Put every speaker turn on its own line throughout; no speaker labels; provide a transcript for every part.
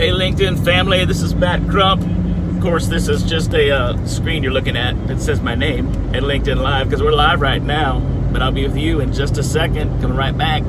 Hey, LinkedIn family, this is Matt Crump. Of course, this is just a uh, screen you're looking at that says my name at LinkedIn Live because we're live right now. But I'll be with you in just a second. Coming right back.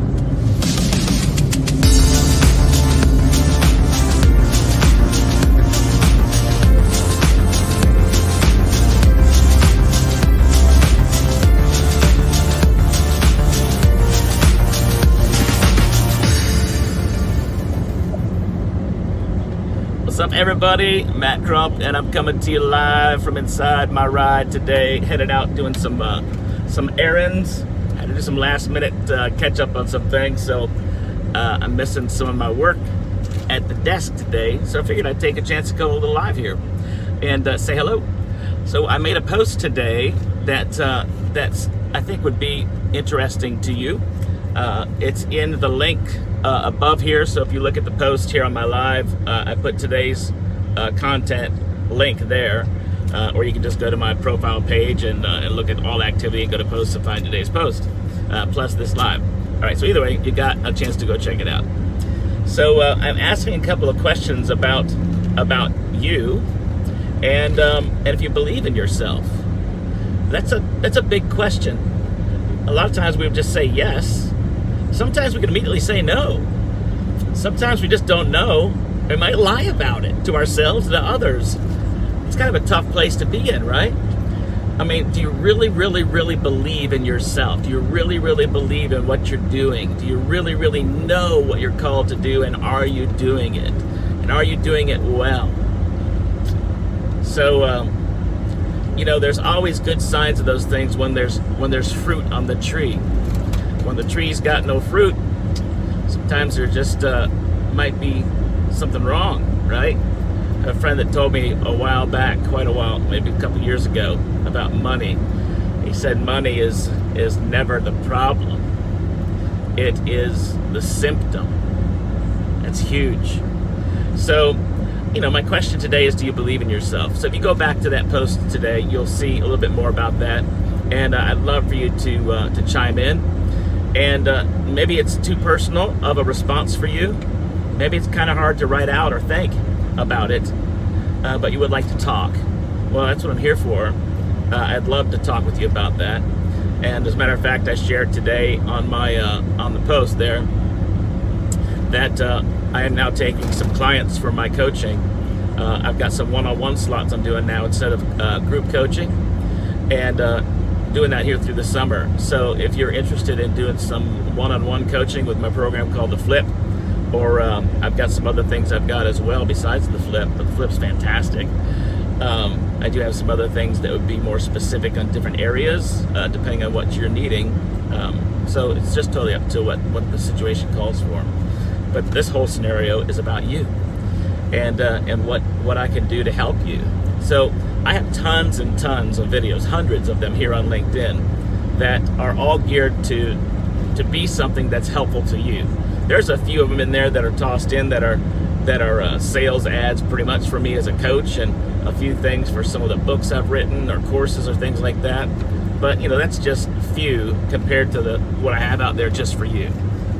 Everybody? Matt Crump, and I'm coming to you live from inside my ride today. Headed out doing some uh, some errands. Had to do some last minute uh, catch up on some things, so uh, I'm missing some of my work at the desk today. So I figured I'd take a chance to go a little live here and uh, say hello. So I made a post today that uh, that's I think would be interesting to you. Uh, it's in the link uh, above here. So if you look at the post here on my live, uh, I put today's uh, content link there. Uh, or you can just go to my profile page and, uh, and, look at all activity and go to posts to find today's post, plus this live. All right, so either way, you got a chance to go check it out. So I'm asking a couple of questions about about you, and um, and if you believe in yourself. That's a that's a big question. A lot of times we would just say yes, Sometimes we can immediately say no. Sometimes we just don't know. We might lie about it to ourselves and to others. It's kind of a tough place to be in, right? I mean, do you really, really, really believe in yourself? Do you really, really believe in what you're doing? Do you really, really know what you're called to do and are you doing it? And are you doing it well? So, um, you know, there's always good signs of those things when there's when there's fruit on the tree when the tree's got no fruit, sometimes there just uh, might be something wrong, right? A friend that told me a while back, quite a while, maybe a couple years ago, about money. He said money is is never the problem. It is the symptom. That's huge. So, you know, my question today is do you believe in yourself? So if you go back to that post today, you'll see a little bit more about that. And uh, I'd love for you to uh, to chime in and uh, maybe it's too personal of a response for you. Maybe it's kind of hard to write out or think about it, uh, but you would like to talk. Well, that's what I'm here for. Uh, I'd love to talk with you about that. And as a matter of fact, I shared today on my uh, on the post there that uh, I am now taking some clients for my coaching. Uh, I've got some one-on-one slots I'm doing now instead of group coaching, and doing that here through the summer. So if you're interested in doing some one-on-one coaching with my program called The Flip, or um, I've got some other things I've got as well besides The Flip, but The Flip's fantastic. Um, I do have some other things that would be more specific on different areas, uh, depending on what you're needing. Um, so it's just totally up to what, what the situation calls for. But this whole scenario is about you and, uh, and what, what I can do to help you. So I have tons and tons of videos, hundreds of them here on LinkedIn that are all geared to to be something that's helpful to you. There's a few of them in there that are tossed in that are that are uh, sales ads pretty much for me as a coach and a few things for some of the books I've written or courses or things like that. But you know, that's just few compared to the what I have out there just for you.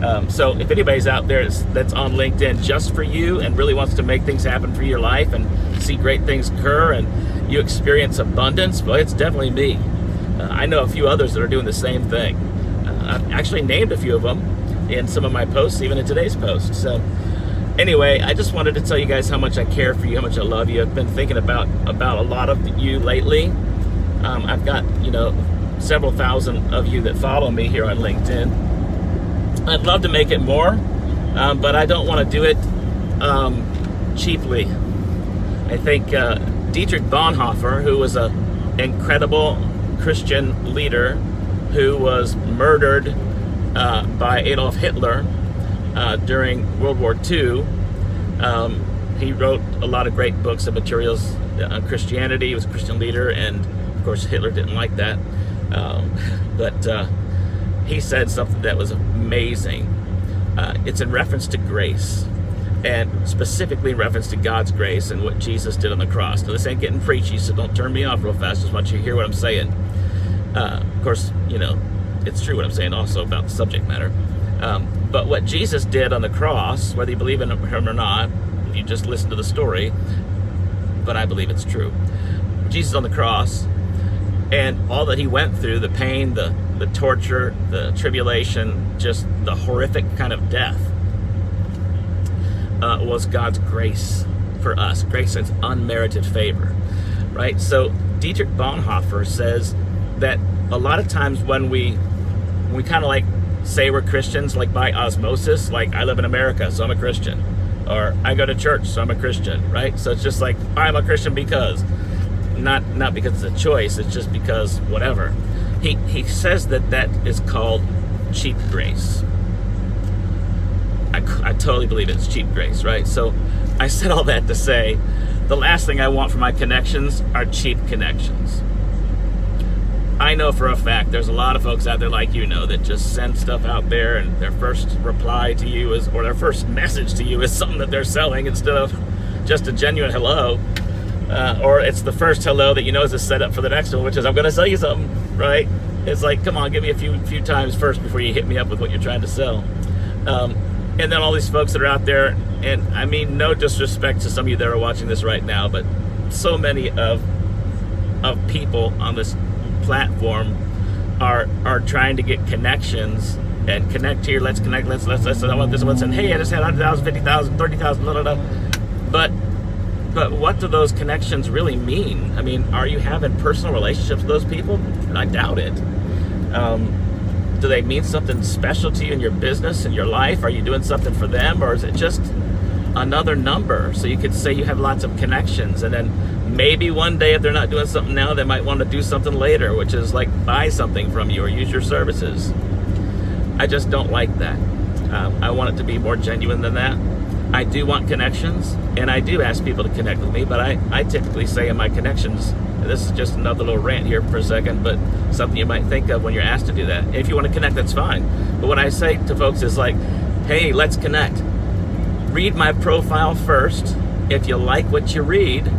Um, so if anybody's out there that's on LinkedIn just for you and really wants to make things happen for your life and see great things occur and you experience abundance, well, it's definitely me. Uh, I know a few others that are doing the same thing. Uh, I've actually named a few of them in some of my posts, even in today's post. So anyway, I just wanted to tell you guys how much I care for you, how much I love you. I've been thinking about about a lot of you lately. Um, I've got you know several thousand of you that follow me here on LinkedIn I'd love to make it more, um, but I don't want to do it um, cheaply. I think uh, Dietrich Bonhoeffer, who was an incredible Christian leader who was murdered uh, by Adolf Hitler uh, during World War II, um, he wrote a lot of great books and materials on Christianity. He was a Christian leader, and of course, Hitler didn't like that. Um, but uh, he said something that was amazing. Uh, it's in reference to grace, and specifically in reference to God's grace and what Jesus did on the cross. Now, this ain't getting preachy, so don't turn me off real fast. Just want you to hear what I'm saying. Uh, of course, you know, it's true what I'm saying also about the subject matter. Um, but what Jesus did on the cross, whether you believe in him or not, if you just listen to the story, but I believe it's true. Jesus on the cross and all that he went through the pain, the, the torture, the tribulation, just the horrific kind of death uh, was God's grace for us. Grace is unmerited favor, right? So Dietrich Bonhoeffer says that a lot of times when we we kind of like say we're Christians like by osmosis, like I live in America, so I'm a Christian, or I go to church, so I'm a Christian, right? So it's just like I'm a Christian because, not not because it's a choice, it's just because whatever. He he says that that is called cheap grace. I, totally believe it's cheap grace, right? So I said all that to say the last thing I want for my connections are cheap connections. I know for a fact there's a lot of folks out there like you know that just send stuff out there and their first reply to you is, or their first message to you is something that they're selling instead of just a genuine hello. Uh, or it's the first hello that you know is a setup for the next one, which is I'm going to sell you something, right? It's like, come on, give me a few few times first before you hit me up with what you're trying to sell. Um, and then all these folks that are out there, and I mean no disrespect to some of you that are watching this right now, but so many of of people on this platform are are trying to get connections and connect here. Let's connect. Let's let's let's. I want this one hey, I just had 100,000, 50,000, 30,000, blah, blah, blah. But but what do those connections really mean? I mean, are you having personal relationships with those people? I doubt it. Um, do they mean something special to you in your business and your life? Are you doing something for them, or is it just another number? So you could say you have lots of connections, and then maybe one day if they're not doing something now, they might want to do something later, which is like buy something from you or use your services. I just don't like that. Um, I want it to be more genuine than that. I do want connections, and I do ask people to connect with me, but I, I typically say in my connections, this is just another little rant here for a second, but something you might think of when you're asked to do that. If you want to connect, that's fine. But what I say to folks is like, hey, let's connect. Read my profile first. If you like what you read,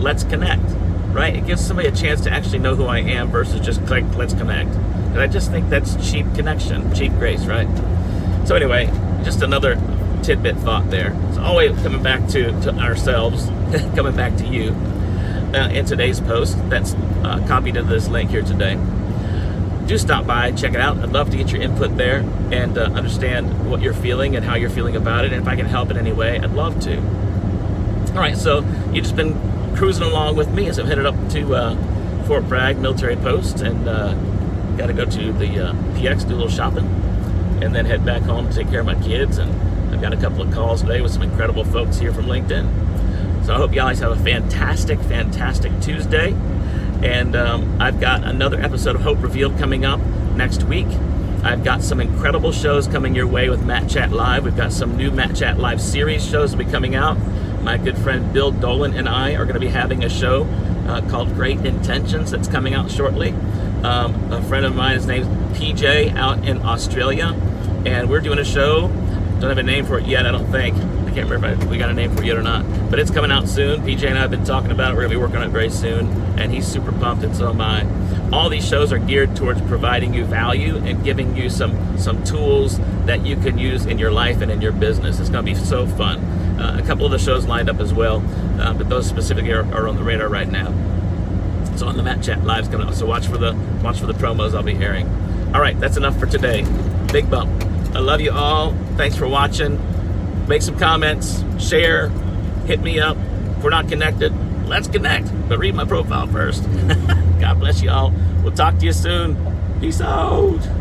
let's connect, right? It gives somebody a chance to actually know who I am versus just click, let's connect. And I just think that's cheap connection, cheap grace, right? So anyway, just another tidbit thought there. It's always coming back to, to ourselves, coming back to you uh, in today's post that's uh, copied into this link here today. Do stop by, check it out. I'd love to get your input there and uh, understand what you're feeling and how you're feeling about it. And if I can help in any way, I'd love to. All right, so you've just been cruising along with me as I'm headed up to uh, Fort Bragg Military Post and uh, got to go to the uh, PX, do a little shopping, and then head back home to take care of my kids. And got a couple of calls today with some incredible folks here from LinkedIn. So I hope you guys have a fantastic, fantastic Tuesday. And um, I've got another episode of Hope Revealed coming up next week. I've got some incredible shows coming your way with Matt Chat Live. We've got some new Matt Chat Live series shows will be coming out. My good friend Bill Dolan and I are going to be having a show uh, called Great Intentions that's coming out shortly. Um, a friend of mine, his name's PJ, out in Australia, and we're doing a show. Don't have a name for it yet, I don't think. I can't remember if we got a name for it yet or not. But it's coming out soon. PJ and I have been talking about it. We're going to be working on it very soon. And he's super pumped, and so am I. All these shows are geared towards providing you value and giving you some, some tools that you can use in your life and in your business. It's going to be so fun. Uh, a couple of the shows lined up as well, uh, but those specifically are, are on the radar right now. So on the Matt Chat Live's coming up. So watch for the watch for the promos I'll be airing. All right, that's enough for today. Big bump. I love you all. Thanks for watching make some comments, share, hit me up. If we're not connected, let's connect. But read my profile first. God bless you all. We'll talk to you soon. Peace out.